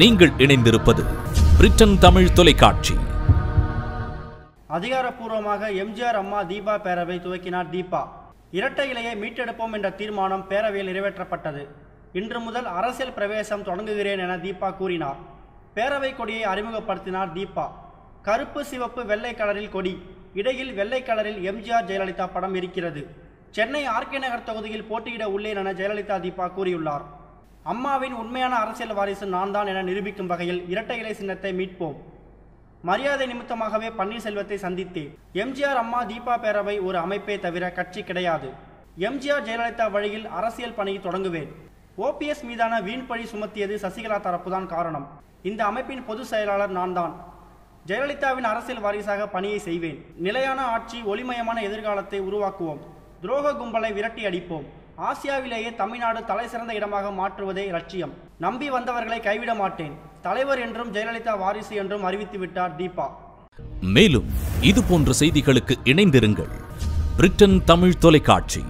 நீங்கள் இணைந்திருப்பது பிரிட்டன் தமிழ் தொலைக்காட்சி. அதிகாரப்பூர்வமாக எம்ஜிஆர் அம்மா தீபா பேரவை துவக்கினார் தீபா. இரட்டை இலையை மீட்டெடுப்போம் என்ற தீர்மானம் பேரவையில் நிறைவேற்றப்பட்டது. இன்று முதல் அரசியல் பிரவேசம் தொடங்குகிறேன் என தீபா கூறினார். பேரவை கொடியை அறிமுகப்படுத்தினார் தீபா. கருப்பு சிவப்பு வெள்ளை கலரில் கொடி. இடையில் வெள்ளை கலரில் எம்ஜிஆர் ஜெயலலிதா படம் இருக்கிறது. சென்னை ஆர்கே நகர் தொகுதியில் போட்டியிட உள்ளேன் என ஜெயலலிதா தீபா கூறியுள்ளார். அம்மாவின் உண்மையான அரசியல் வாரிசு நான் தான் என நிரூபிக்கும் வகையில் இரட்டை இலை சின்னத்தை மீட்போம். மரியாதை நிமித்தமாகவே பன்னீர்செல்வத்தை சந்தித்தேன். எம்ஜிஆர் அம்மா தீபா பேரவை ஒரு அமைப்பே தவிர கட்சி கிடையாது. எம்ஜிஆர் ஜெயலலிதா வழியில் அரசியல் பணியை தொடங்குவேன். ஓபிஎஸ் மீதான வீண் பழி சுமத்தியது சசிகலா தரப்புதான் காரணம். இந்த அமைப்பின் பொதுச் செயலாளர் நான் தான் ஜெயலலிதாவின் அரசியல் வாரிசாக பணியை செய்வேன். நிலையான ஆட்சி ஒளிமயமான எதிர்காலத்தை உருவாக்குவோம். துரோக கும்பலை விரட்டி அடிப்போம். ஆசியாவிலேயே தமிழ்நாடு தலை சிறந்த இடமாக மாற்றுவதே லட்சியம். நம்பி வந்தவர்களை கைவிட மாட்டேன். தலைவர் என்றும் ஜெயலலிதா வாரிசு என்றும் அறிவித்து விட்டார் தீபா. மேலும் இது போன்ற செய்திகளுக்கு இணைந்திருங்கள். பிரிட்டன் தமிழ் தொலைக்காட்சி.